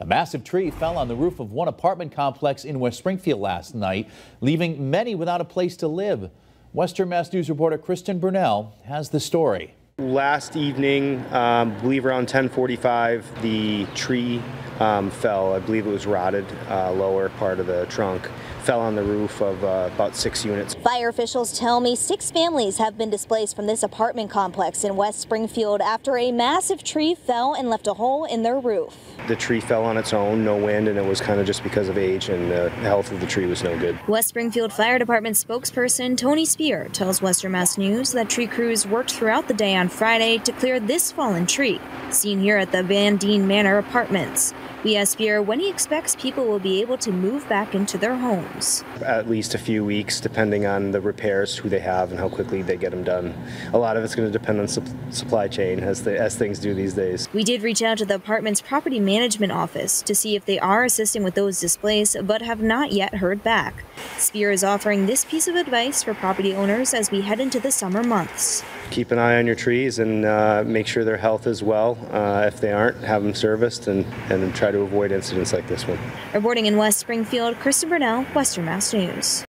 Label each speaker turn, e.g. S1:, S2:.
S1: A massive tree fell on the roof of one apartment complex in West Springfield last night, leaving many without a place to live. Western Mass News reporter Kristen Burnell has the story.
S2: Last evening, um, I believe around 1045, the tree um, fell. I believe it was rotted, uh, lower part of the trunk. Fell on the roof of uh, about six units.
S3: Fire officials tell me six families have been displaced from this apartment complex in West Springfield after a massive tree fell and left a hole in their roof.
S2: The tree fell on its own, no wind, and it was kind of just because of age and the health of the tree was no good.
S3: West Springfield Fire Department spokesperson Tony Spear tells Western Mass News that tree crews worked throughout the day on Friday to clear this fallen tree, seen here at the Van Deene Manor Apartments. We asked Spear when he expects people will be able to move back into their homes.
S2: At least a few weeks, depending on the repairs, who they have, and how quickly they get them done. A lot of it's going to depend on su supply chain, as, the, as things do these days.
S3: We did reach out to the apartment's property management office to see if they are assisting with those displaced, but have not yet heard back. Spear is offering this piece of advice for property owners as we head into the summer months.
S2: Keep an eye on your trees and uh, make sure their health is well. Uh, if they aren't, have them serviced and, and try to avoid incidents like this one.
S3: Reporting in West Springfield, Kristen Burnell, Western Mass News.